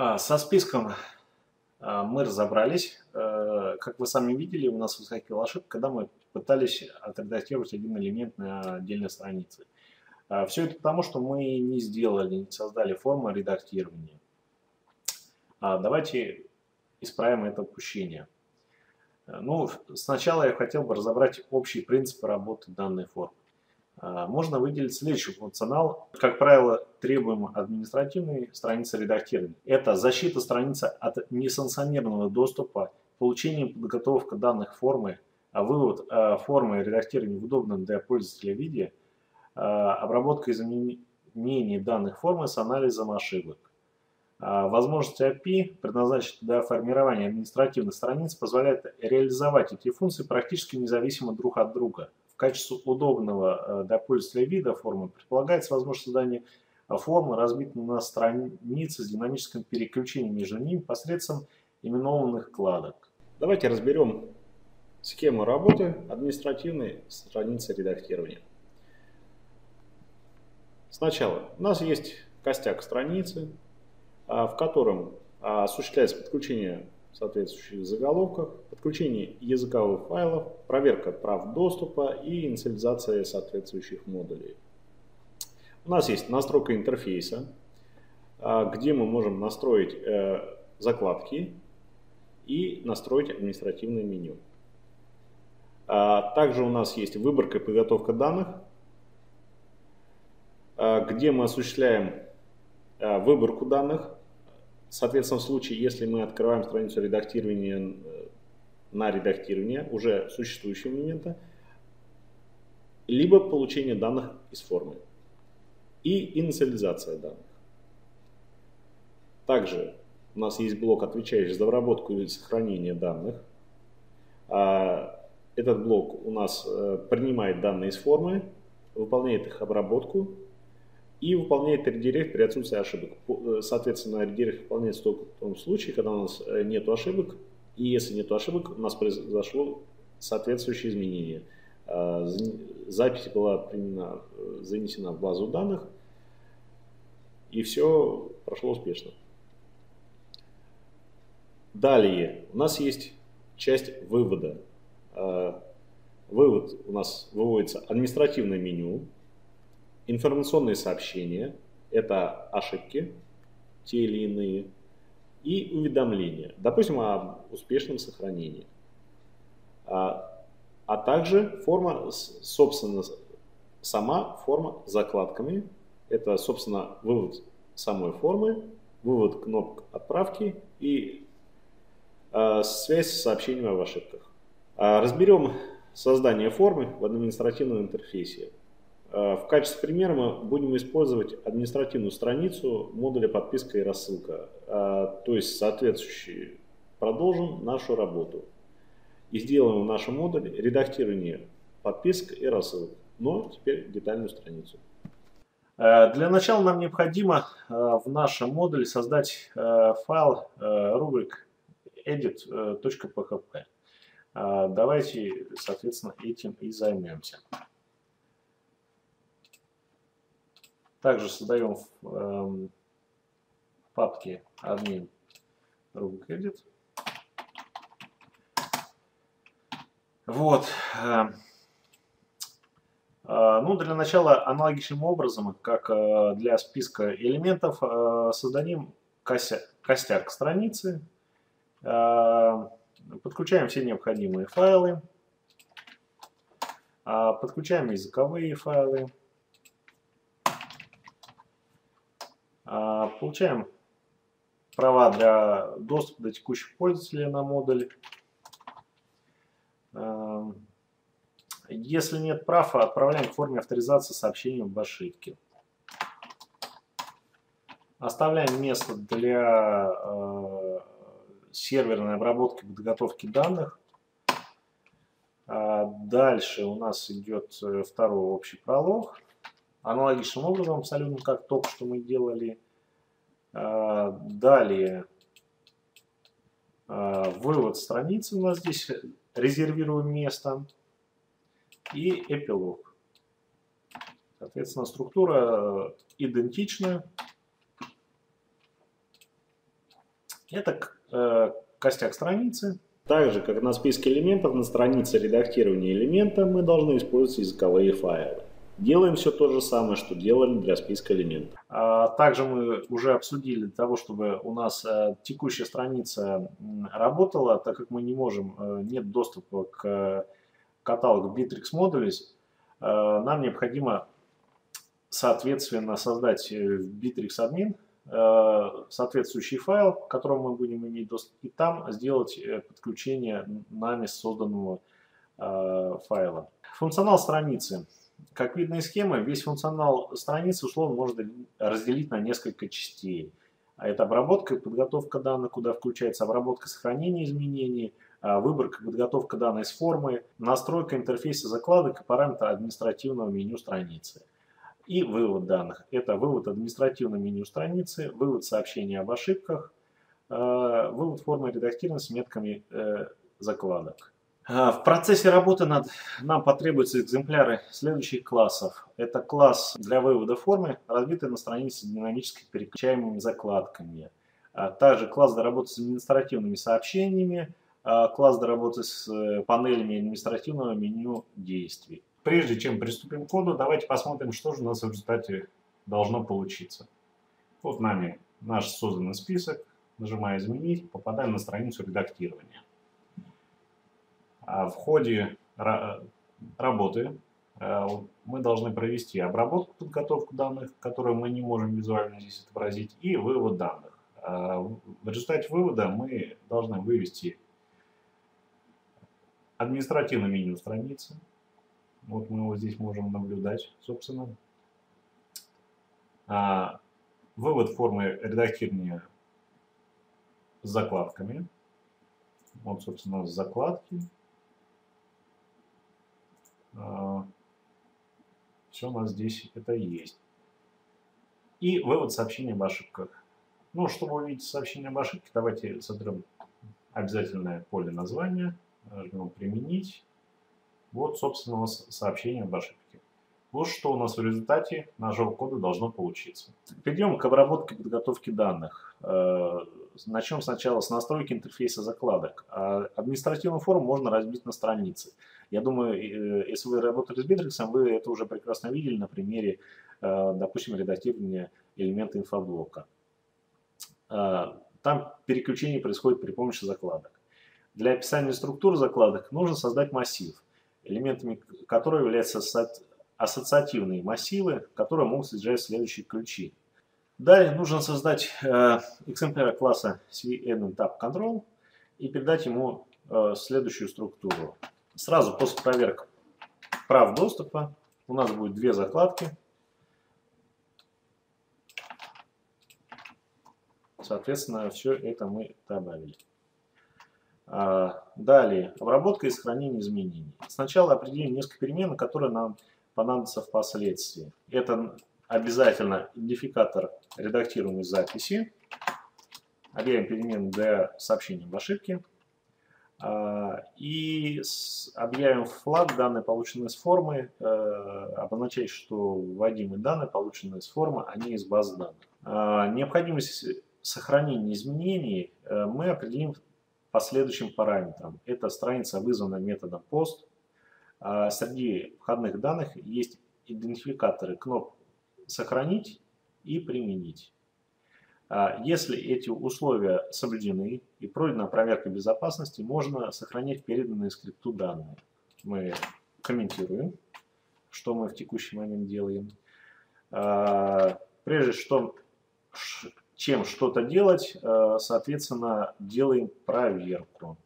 А, со списком а, мы разобрались. Э, как вы сами видели, у нас выскакивала ошибка, когда мы пытались отредактировать один элемент на отдельной странице. А, Все это потому, что мы не сделали, не создали форму редактирования. Давайте исправим это упущение. Э, ну, сначала я хотел бы разобрать общие принципы работы данной формы. А, можно выделить следующий функционал. Как правило, требуем административной страницы редактирования. Это защита страницы от несанкционированного доступа, получение и подготовка данных формы, а вывод а, формы редактирования в удобном для пользователя виде, обработка изменений данных формы с анализом ошибок. Возможность API, предназначенная для формирования административных страниц, позволяет реализовать эти функции практически независимо друг от друга – качестве удобного э, для пользователя вида формы предполагается возможность создания э, формы, разбитой на страницы с динамическим переключением между ними посредством именованных кладок. Давайте разберем схему работы административной страницы редактирования. Сначала у нас есть костяк страницы, а, в котором а, осуществляется подключение соответствующих заголовках, подключение языковых файлов, проверка прав доступа и инициализация соответствующих модулей. У нас есть настройка интерфейса, а, где мы можем настроить э, закладки и настроить административное меню. А, также у нас есть выборка и подготовка данных, а, где мы осуществляем выборку данных, Соответственно, в случае, если мы открываем страницу редактирования э, на редактирование уже существующего элемента, либо получение данных из формы и инициализация данных. Также у нас есть блок, отвечающий за обработку или сохранение данных. А, этот блок у нас э, принимает данные из формы, выполняет их обработку и выполняет редирект при отсутствии ошибок. Э, соответственно, редирект выполняется только в том случае, когда у нас э, нет ошибок, и если нет ошибок, у нас произошло соответствующее изменение. А, запись была принята, э, занесена в базу данных, и все прошло успешно. Далее у нас есть часть вывода. А, вывод у нас выводится административное меню, Информационные сообщения – это ошибки, те или иные, и уведомления, допустим, о успешном сохранении. А, а также форма, собственно, сама форма закладками. Это, собственно, вывод самой формы, вывод кнопок отправки и а, связь с сообщением об ошибках. А, разберем создание формы в административном интерфейсе. Э, в качестве примера мы будем использовать административную страницу модуля подписка и рассылка, э, то есть соответствующий продолжим нашу работу и сделаем в нашем модуле редактирование подписок и рассылок, но теперь детальную страницу. Э, для начала нам необходимо в нашем модуле создать файл рубрик edit.php. Давайте, соответственно, этим и займемся. Также создаем в эм, папке admin edit. Вот. Э, э, ну, для начала аналогичным образом, как э, для списка элементов, э, создадим костяк страницы, подключаем все необходимые файлы, подключаем языковые файлы, получаем права для доступа до текущих пользователей на модуль. А, если нет прав, отправляем в форме авторизации сообщение об ошибке. Оставляем место для э, серверной обработки подготовки данных. Дальше у нас идет э, второй общий пролог аналогичным образом, абсолютно как только что мы делали. А, далее а, вывод страницы у нас здесь резервируем место и эпилог. Соответственно, структура идентична. Это э, костяк страницы. Так же, как на списке элементов, на странице редактирования элемента мы должны использовать языковые файлы. Делаем все то же самое, что делали для списка элементов. А, также мы уже обсудили для того, чтобы у нас э, текущая страница работала, так как мы не можем, э, нет доступа к каталогу Bittrex Modules, э, нам необходимо соответственно создать в Bittrex Admin соответствующий файл, к которому мы будем иметь доступ, и там сделать подключение нами созданного файла. Функционал страницы. Как видно из схемы, весь функционал страницы условно можно разделить на несколько частей. А это обработка и подготовка данных, куда включается обработка сохранения изменений, а, выборка и подготовка данной с формы, настройка интерфейса закладок и параметра административного меню страницы. И вывод данных. Это вывод административного меню страницы, вывод сообщений об ошибках, а, вывод формы редактирования с метками э, закладок. А, в процессе работы над, нам потребуются экземпляры следующих классов. Это класс для вывода формы, разбитый на странице динамически переключаемыми закладками. А также класс для работы с административными сообщениями, а класс для работы с э, панелями административного меню действий. Прежде чем приступим к коду, давайте посмотрим, что же у нас в результате должно получиться. Вот нами наш созданный список. Нажимая «Изменить», попадаем на страницу редактирования. А в ходе работы э, мы должны провести обработку, подготовку данных, которую мы не можем визуально здесь отобразить, и вывод данных. А в результате вывода мы должны вывести административное меню страницы. Вот мы его здесь можем наблюдать, собственно. А, вывод формы редактирования с закладками. Вот, собственно, закладки. А, Все у нас здесь это есть. И вывод сообщения об ошибках. Ну, чтобы увидеть сообщение об ошибке, давайте сотрем обязательное поле названия, нажмем «Применить». Вот, собственно, сообщение об ошибке. Вот что у нас в результате нашего кода должно получиться. Перейдем к обработке и подготовке данных. Э, начнем сначала с настройки интерфейса закладок. А административную форму можно разбить на страницы. Я думаю, э, если вы работали с Bittrex, вы это уже прекрасно видели на примере, э, допустим, редактирования элемента инфоблока. Э, там переключение происходит при помощи закладок. Для описания структуры закладок нужно создать массив, элементами которого являются ассоциативные массивы, которые могут содержать следующие ключи. Далее нужно создать экземпляр класса CNTAP и передать ему следующую структуру. Сразу после проверки прав доступа у нас будет две закладки. Соответственно, все это мы добавили. А, далее, обработка и сохранение изменений. Сначала определим несколько перемен, которые нам понадобятся впоследствии. Это обязательно идентификатор редактируемой записи. Объявим перемену для сообщения об ошибке. А, и объявим флаг данные, полученные с формы, э, обозначает, что вводимые данные, полученные с формы, они из баз данных. А, необходимость сохранения изменений э, мы определим по следующим параметрам. Это страница вызвана методом POST. А, среди входных данных есть идентификаторы кнопок «Сохранить» и «Применить». А если эти условия соблюдены и пройдена проверка безопасности, можно сохранять переданные скрипту данные. Мы комментируем, что мы в текущий момент делаем. А, прежде чем что-то делать, а, соответственно, делаем проверку.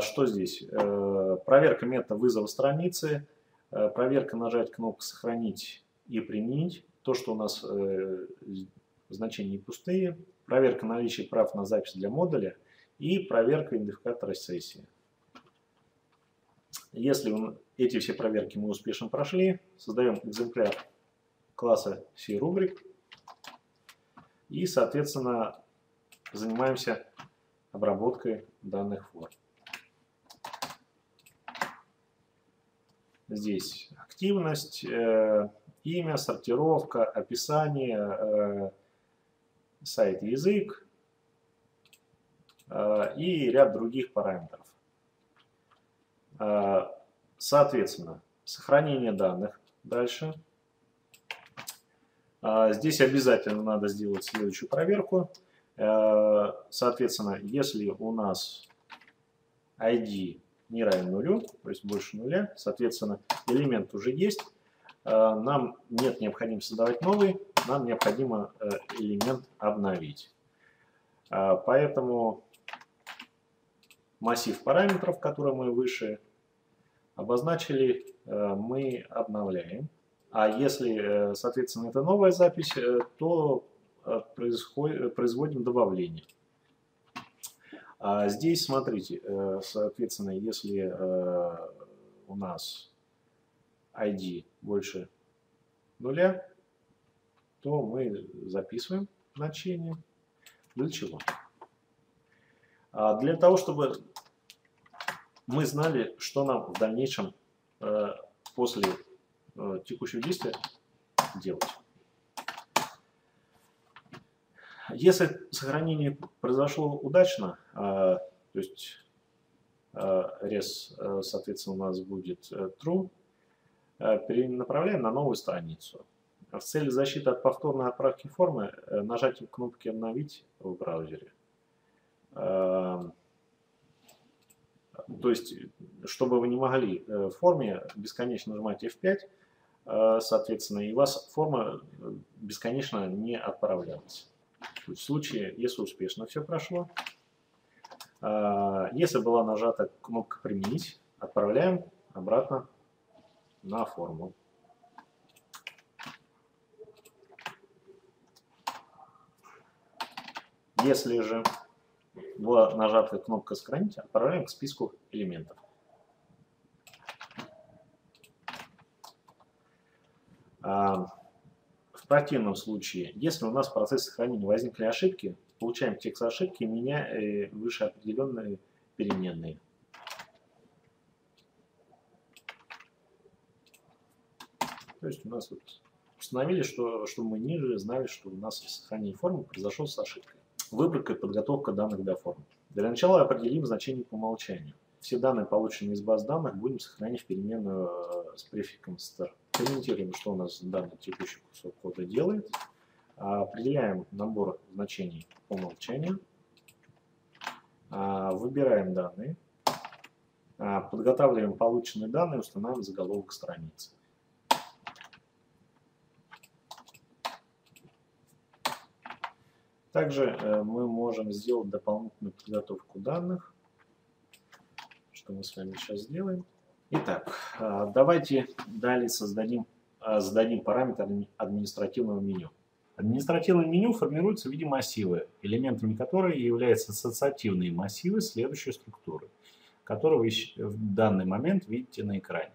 Что здесь? Э, проверка метода вызова страницы – проверка нажать кнопку «Сохранить» и «Применить». То, что у нас э, значения пустые. Проверка наличия прав на запись для модуля. И проверка идентификатора сессии. Если эти все проверки мы успешно прошли, создаем экземпляр класса C-рубрик. И, соответственно, занимаемся обработкой данных форм. Здесь активность э, имя, сортировка, описание, э, сайт язык э, и ряд других параметров. Э, соответственно, сохранение данных дальше. Э, здесь обязательно надо сделать следующую проверку. Э, соответственно, если у нас ID не равен нулю, то есть больше нуля, соответственно, элемент уже есть, э, нам нет необходимости создавать новый, нам необходимо э, элемент обновить. Поэтому массив параметров, который мы выше обозначили, мы обновляем. А если, соответственно, это новая запись, то производим добавление. А здесь, смотрите, э, соответственно, если э, у нас ID больше нуля, то мы записываем значение. Для чего? А для того, чтобы мы знали, что нам в дальнейшем э, после текущего действия делать. Если сохранение произошло удачно, а, то есть а, res, э, соответственно, у нас будет э, true, э, перенаправляем на новую страницу. В цели защиты от повторной отправки формы нажатием кнопки «Обновить» в браузере. То есть, чтобы вы не могли в форме бесконечно нажимать F5, соответственно, и у вас форма бесконечно не отправлялась. В случае, если успешно все прошло, а, если была нажата кнопка «Применить», отправляем обратно на форму. Если же была нажата кнопка «Сохранить», отправляем к списку элементов. А, в противном случае, если у нас в процессе сохранения возникли ошибки, получаем текст ошибки, меняя э, выше определенные переменные. То есть у нас вот установили, что, что мы ниже знали, что у нас сохранение формы произошло с ошибкой. Выборка и подготовка данных для формы. Для начала определим значение по умолчанию. Все данные, полученные из баз данных, будем сохранять в переменную э, с префиком star. Комментируем, что у нас данный текущий кусок кода делает. А, определяем набор значений по умолчанию. А, выбираем данные. А, подготавливаем полученные данные, устанавливаем заголовок страницы. Также э, мы можем сделать дополнительную подготовку данных, что мы с вами сейчас сделаем. Итак, а, давайте далее создадим, а, зададим параметр административного меню. Административное меню формируется в виде массива, элементами которой являются ассоциативные массивы следующей структуры, которые вы в данный момент видите на экране.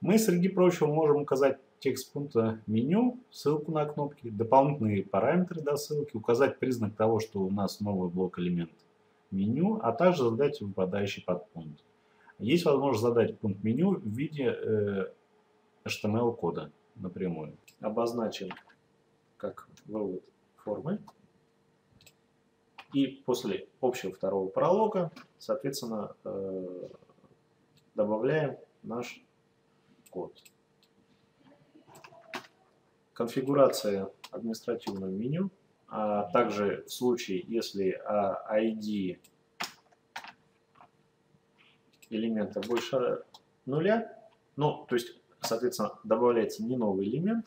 Мы, среди прочего, можем указать текст пункта меню, ссылку на кнопки, дополнительные параметры до ссылки, указать признак того, что у нас новый блок элемент меню, а также задать выпадающий подпункт. Есть возможность задать пункт меню в виде э, HTML-кода напрямую. Обозначим как вывод формы. И после общего второго пролога, соответственно, э, добавляем наш код. Конфигурация административного меню, а также в случае, если ID элемента больше нуля, ну, то есть, соответственно, добавляется не новый элемент,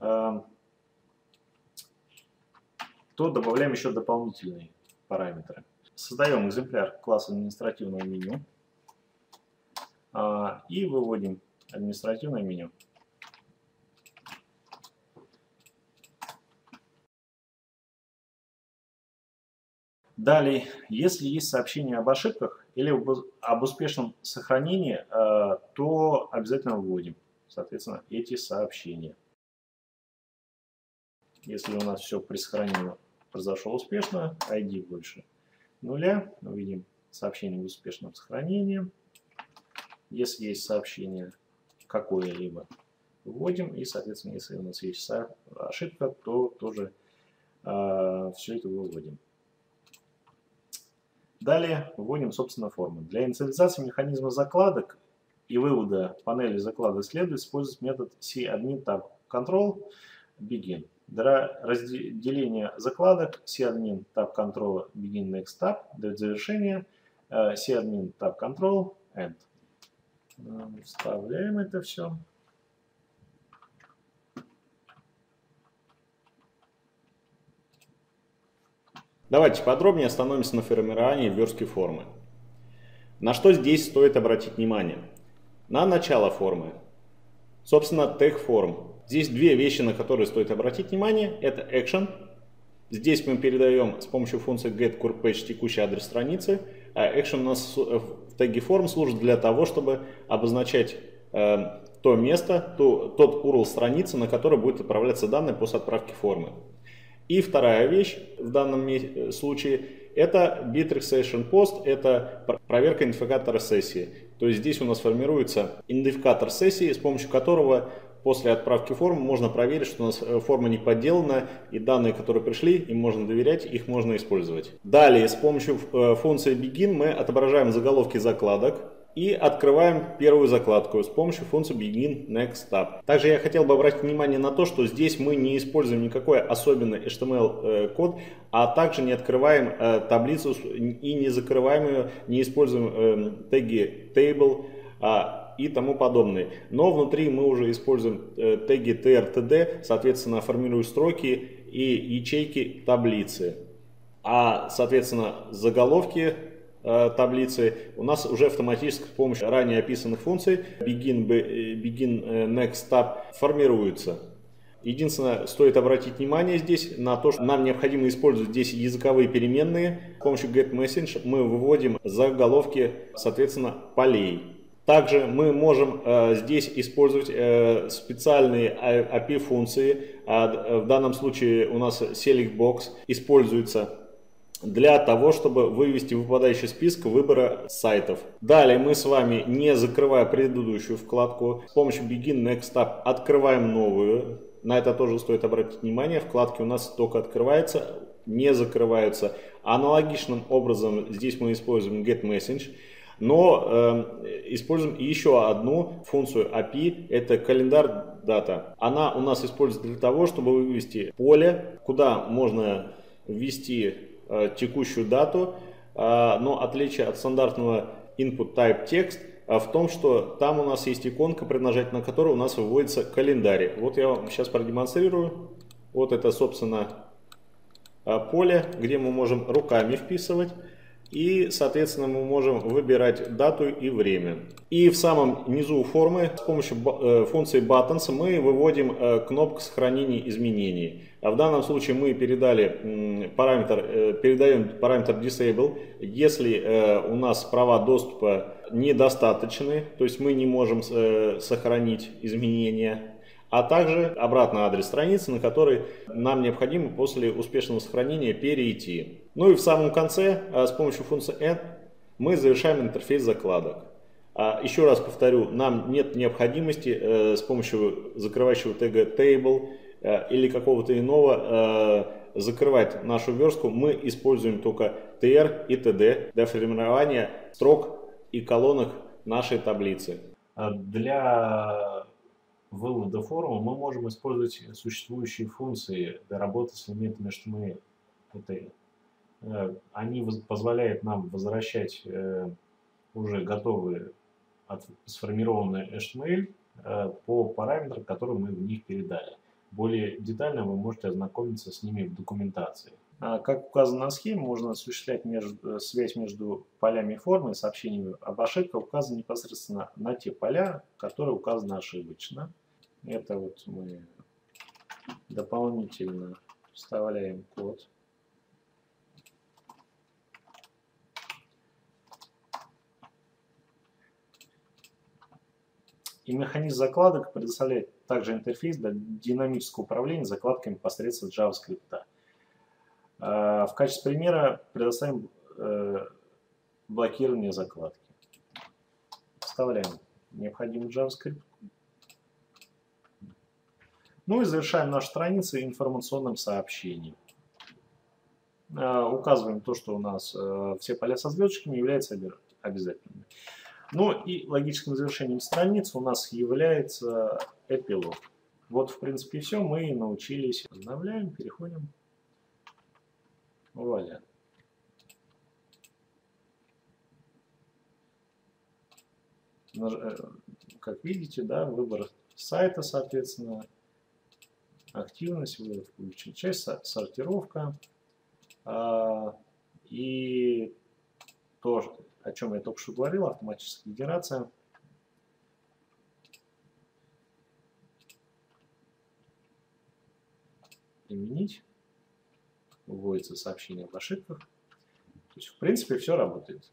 э, то добавляем еще дополнительные параметры. Создаем экземпляр класса административного меню а, и выводим административное меню. Далее, если есть сообщение об ошибках или об успешном сохранении, э, то обязательно вводим, соответственно, эти сообщения. Если у нас все при сохранении произошло успешно, ID больше нуля, мы видим сообщение в успешном сохранении. Если есть сообщение какое-либо, вводим, и, соответственно, если у нас есть ошибка, то тоже э, все это выводим. Далее вводим, собственно, форму. Для инициализации механизма закладок и вывода панели закладок следует использовать метод C-admin tab control begin. Для разделения закладок C-admin tab control begin next tab дает завершение C-admin tab control end. Вставляем это все. Давайте подробнее остановимся на формировании верстки формы. На что здесь стоит обратить внимание? На начало формы. Собственно, тег форм. Здесь две вещи, на которые стоит обратить внимание. Это action. Здесь мы передаем с помощью функции getCorePage текущий адрес страницы. А action у нас в теге форм служит для того, чтобы обозначать э, то место, то, тот URL страницы, на который будет отправляться данные после отправки формы. И вторая вещь в данном э, случае это Session Post, это проверка идентификатора сессии. То есть здесь у нас формируется идентификатор сессии, с помощью которого после отправки формы можно проверить, что у нас э, форма не подделана, и данные, которые пришли, им можно доверять, их можно использовать. Далее, с помощью э, функции Begin мы отображаем заголовки закладок, и открываем первую закладку с помощью функции begin next tab. Также я хотел бы обратить внимание на то, что здесь мы не используем никакой особенный HTML э, код, а также не открываем э, таблицу и не закрываем ее, не используем э, теги table а, и тому подобное. Но внутри мы уже используем теги trtd, соответственно формируя строки и ячейки таблицы. А соответственно заголовки таблицы, у нас уже автоматически с помощью ранее описанных функций begin, э, begin э, next tab формируется. Единственное, стоит обратить внимание здесь на то, что нам необходимо использовать здесь языковые переменные. С помощью getMessage мы выводим заголовки, соответственно, полей. Также мы можем э, здесь использовать э, специальные API-функции. А, в данном случае у нас SelectBox используется для того, чтобы вывести выпадающий список выбора сайтов. Далее мы с вами, не закрывая предыдущую вкладку, с помощью Begin Next Tab открываем новую. На это тоже стоит обратить внимание. Вкладки у нас только открываются, не закрываются. Аналогичным образом здесь мы используем Get Message. Но э, используем еще одну функцию API, это календарь дата. Она у нас используется для того, чтобы вывести поле, куда можно ввести текущую дату, э, но отличие от стандартного input type text э, в том, что там у нас есть иконка, при нажатии на которую у нас выводится календарь. Вот я вам сейчас продемонстрирую. Вот это, собственно, поле, где мы можем руками вписывать. И, соответственно, мы можем выбирать дату и время. И в самом низу формы с помощью функции buttons мы выводим кнопку сохранения изменений. А в данном случае мы передали параметр, э, передаем параметр disable, если э, у нас права доступа недостаточны, то есть мы не можем э, сохранить изменения, а также обратный адрес страницы, на который нам необходимо после успешного сохранения перейти. Ну и в самом конце с помощью функции add мы завершаем интерфейс закладок. А еще раз повторю, нам нет необходимости с помощью закрывающего тега table Э, или какого-то иного э, закрывать нашу верстку, мы используем только TR и TD для формирования строк и колонок нашей таблицы. А для вывода формы мы можем использовать существующие функции для работы с элементами HTML. Э, они позволяют нам возвращать уже готовые сформированные HTML по параметрам, которые мы в них передали. Более детально вы можете ознакомиться с ними в документации. А, как указано на схеме, можно осуществлять между, связь между полями формы и сообщениями об ошибках указаны непосредственно на те поля, которые указаны ошибочно. Это вот мы дополнительно вставляем код. И механизм закладок предоставляет также интерфейс для динамического управления закладками посредством JavaScript. А, в качестве примера предоставим э, блокирование закладки. Вставляем необходимый JavaScript. Ну и завершаем нашу страницу информационным сообщением. Э, указываем то, что у нас э, все поля со звездочками являются обязательными. Ну и логическим завершением страницы у нас является эпилог. Вот, в принципе, все. Мы научились. Обновляем, переходим. Вуаля. Э, как видите, да, выбор сайта, соответственно, активность, вывод включен, часть, сортировка. А, и то, о чем я только что говорил, автоматическая генерация. Применить. Вводится сообщение об ошибках. То есть, в принципе, все работает.